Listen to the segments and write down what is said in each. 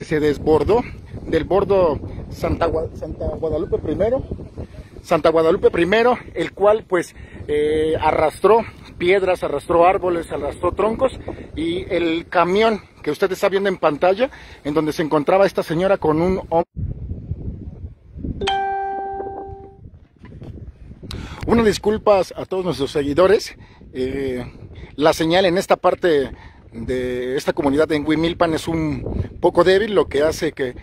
Se desbordó del bordo Santa, Santa Guadalupe primero, Santa Guadalupe primero, el cual pues eh, arrastró piedras, arrastró árboles, arrastró troncos y el camión que usted está viendo en pantalla, en donde se encontraba esta señora con un hombre. Unas disculpas a todos nuestros seguidores. Eh, la señal en esta parte de esta comunidad en Huimilpan es un poco débil, lo que hace que,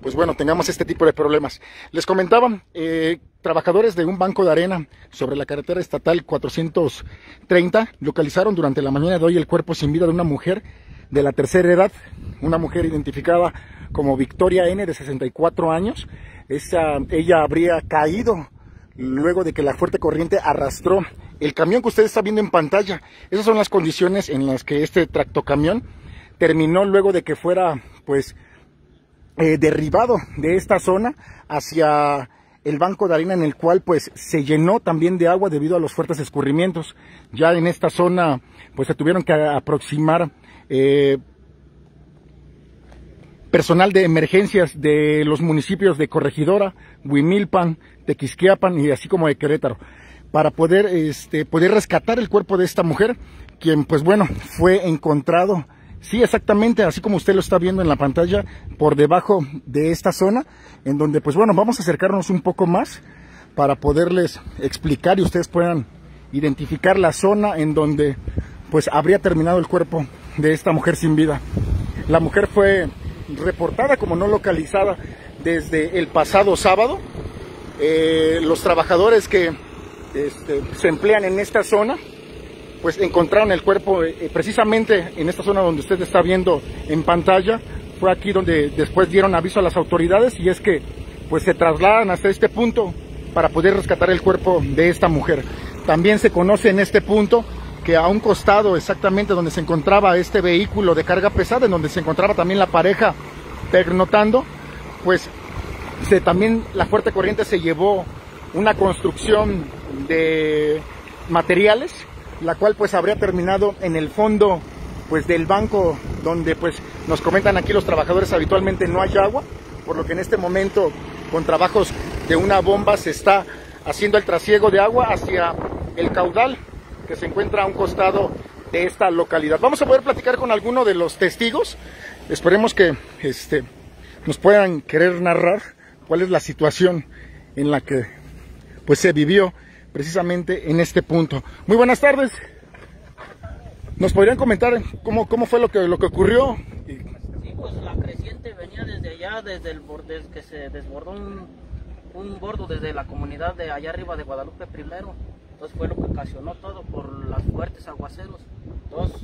pues bueno, tengamos este tipo de problemas. Les comentaba, eh, trabajadores de un banco de arena sobre la carretera estatal 430 localizaron durante la mañana de hoy el cuerpo sin vida de una mujer de la tercera edad, una mujer identificada como Victoria N de 64 años. Ella habría caído luego de que la fuerte corriente arrastró el camión que usted está viendo en pantalla. Esas son las condiciones en las que este tractocamión terminó luego de que fuera pues eh, derribado de esta zona hacia el banco de arena en el cual pues se llenó también de agua debido a los fuertes escurrimientos. Ya en esta zona pues se tuvieron que aproximar eh, personal de emergencias de los municipios de Corregidora, Huimilpan, Tequisquiapan y así como de Querétaro para poder este poder rescatar el cuerpo de esta mujer quien pues bueno fue encontrado sí exactamente así como usted lo está viendo en la pantalla por debajo de esta zona en donde pues bueno vamos a acercarnos un poco más para poderles explicar y ustedes puedan identificar la zona en donde pues habría terminado el cuerpo de esta mujer sin vida la mujer fue reportada como no localizada desde el pasado sábado. Eh, los trabajadores que este, se emplean en esta zona, pues encontraron el cuerpo eh, precisamente en esta zona donde usted está viendo en pantalla. Fue aquí donde después dieron aviso a las autoridades y es que pues se trasladan hasta este punto para poder rescatar el cuerpo de esta mujer. También se conoce en este punto que a un costado exactamente donde se encontraba este vehículo de carga pesada, en donde se encontraba también la pareja pernotando, pues se, también la fuerte corriente se llevó una construcción de materiales, la cual pues habría terminado en el fondo pues del banco donde pues nos comentan aquí los trabajadores habitualmente no hay agua, por lo que en este momento con trabajos de una bomba se está haciendo el trasiego de agua hacia el caudal que se encuentra a un costado de esta localidad. Vamos a poder platicar con alguno de los testigos. Esperemos que este, nos puedan querer narrar cuál es la situación en la que pues, se vivió precisamente en este punto. Muy buenas tardes. ¿Nos podrían comentar cómo, cómo fue lo que, lo que ocurrió? Sí, pues la creciente venía desde allá, desde el desde que se desbordó un, un bordo desde la comunidad de allá arriba de Guadalupe primero. Entonces fue lo que ocasionó todo por las fuertes aguaceros. Entonces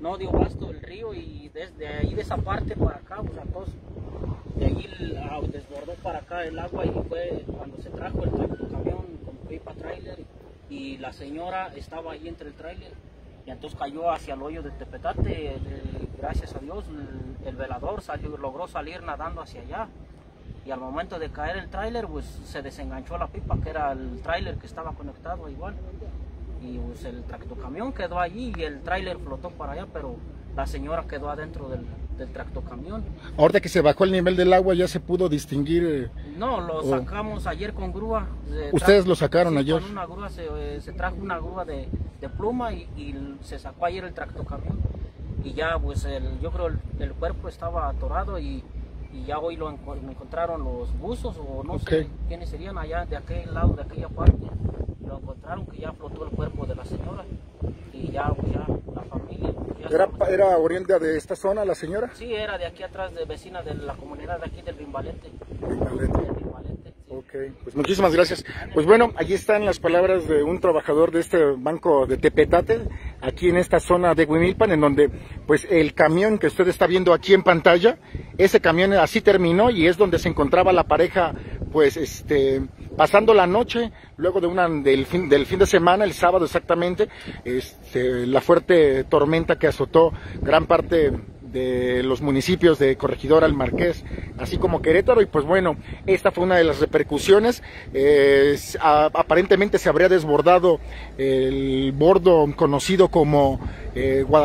no dio basto el río y desde ahí de esa parte para acá, pues entonces de allí desbordó para acá el agua y fue cuando se trajo el camión con pipa trailer y la señora estaba ahí entre el trailer y entonces cayó hacia el hoyo de Tepetate. gracias a Dios el, el velador salió, logró salir nadando hacia allá y al momento de caer el tráiler pues se desenganchó la pipa que era el tráiler que estaba conectado igual y pues el tractocamión quedó allí y el tráiler flotó para allá pero la señora quedó adentro del, del tractocamión. Ahorita que se bajó el nivel del agua ya se pudo distinguir. Eh, no, lo o... sacamos ayer con grúa. ¿Ustedes lo sacaron ayer? Con una grúa se, eh, se, trajo una grúa de, de pluma y, y, se sacó ayer el tractocamión. Y ya pues el, yo creo el, el cuerpo estaba atorado y y ya hoy lo, lo encontraron los buzos o no okay. sé quiénes serían allá de aquel lado, de aquella parte. Lo encontraron que ya flotó el cuerpo de la señora y ya, pues, ya la familia. Ya ¿Era, ¿Era oriente de esta zona la señora? Sí, era de aquí atrás, de vecina de la comunidad de aquí del Bimbalete. Bimbalete. Ok, pues muchísimas gracias. Pues bueno, allí están las palabras de un trabajador de este banco de Tepetate, aquí en esta zona de Huimilpan, en donde pues el camión que usted está viendo aquí en pantalla, ese camión así terminó y es donde se encontraba la pareja pues este pasando la noche, luego de una del fin, del fin de semana, el sábado exactamente, este, la fuerte tormenta que azotó gran parte de los municipios de Corregidora, El Marqués, así como Querétaro, y pues bueno, esta fue una de las repercusiones. Eh, aparentemente se habría desbordado el bordo conocido como eh, Guadalajara.